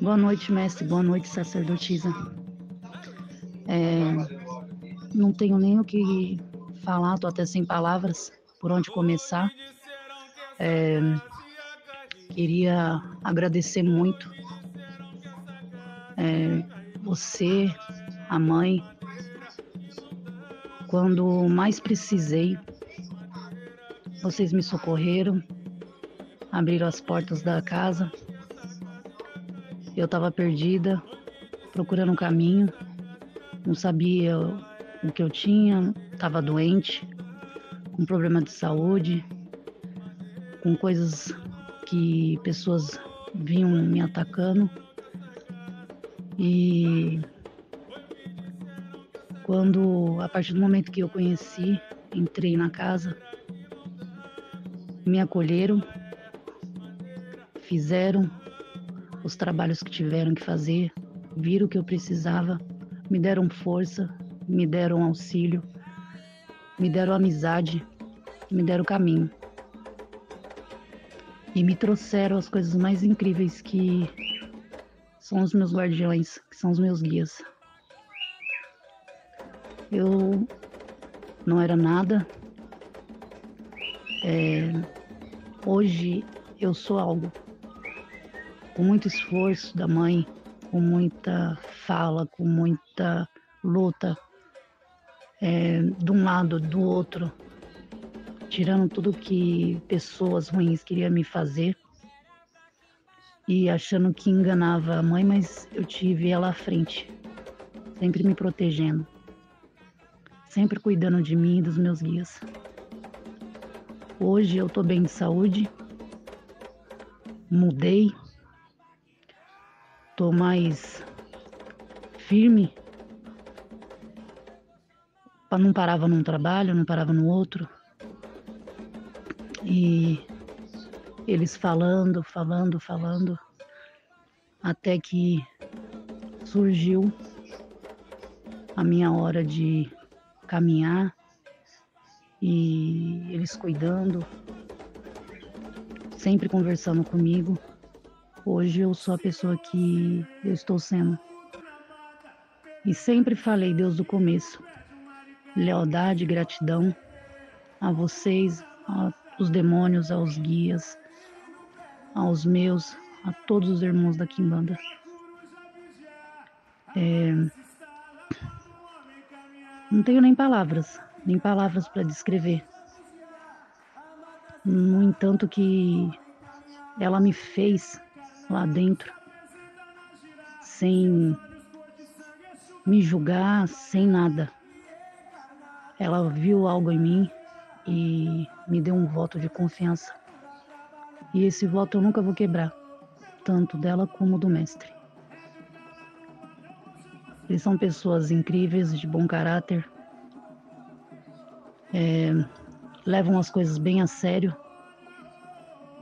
Boa noite, mestre. Boa noite, sacerdotisa. É, não tenho nem o que falar, tô até sem palavras por onde começar. É, queria agradecer muito é, você, a mãe, quando mais precisei, vocês me socorreram, abriram as portas da casa. Eu estava perdida, procurando um caminho, não sabia o que eu tinha, estava doente, com problema de saúde, com coisas que pessoas vinham me atacando. E quando, a partir do momento que eu conheci, entrei na casa, me acolheram, fizeram os trabalhos que tiveram que fazer, viram o que eu precisava, me deram força, me deram auxílio, me deram amizade, me deram caminho. E me trouxeram as coisas mais incríveis que são os meus guardiões, que são os meus guias. Eu não era nada. É, hoje eu sou algo. Com muito esforço da mãe, com muita fala, com muita luta, é, de um lado, do outro, tirando tudo que pessoas ruins queriam me fazer e achando que enganava a mãe, mas eu tive ela à frente, sempre me protegendo sempre cuidando de mim e dos meus guias. Hoje eu estou bem de saúde, mudei, estou mais firme, não parava num trabalho, não parava no outro. E eles falando, falando, falando, até que surgiu a minha hora de caminhar e eles cuidando, sempre conversando comigo. Hoje eu sou a pessoa que eu estou sendo. E sempre falei Deus do começo. Lealdade, gratidão a vocês, aos demônios, aos guias, aos meus, a todos os irmãos da Kimbanda. É, não tenho nem palavras, nem palavras para descrever. No entanto, que ela me fez lá dentro, sem me julgar, sem nada. Ela viu algo em mim e me deu um voto de confiança. E esse voto eu nunca vou quebrar, tanto dela como do mestre. Eles são pessoas incríveis, de bom caráter, é, levam as coisas bem a sério,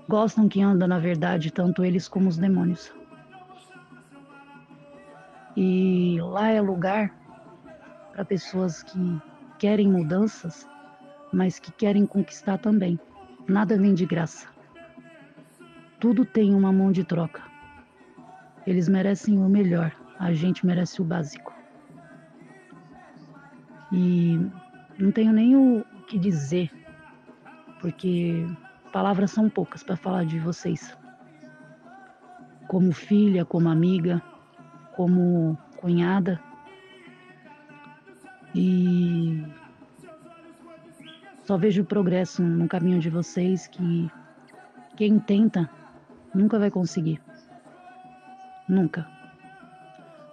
gostam que anda na verdade, tanto eles como os demônios. E lá é lugar para pessoas que querem mudanças, mas que querem conquistar também. Nada vem de graça. Tudo tem uma mão de troca. Eles merecem o melhor a gente merece o básico. E não tenho nem o que dizer, porque palavras são poucas para falar de vocês. Como filha, como amiga, como cunhada. E só vejo progresso no caminho de vocês que quem tenta nunca vai conseguir. Nunca.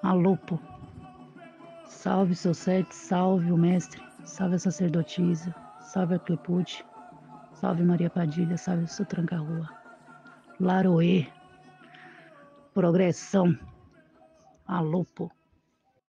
Alopo. Salve seu sete, salve o mestre, salve a sacerdotisa, salve a Clepute, salve Maria Padilha, salve o seu tranca-rua. Laroê. Progressão. Alopo.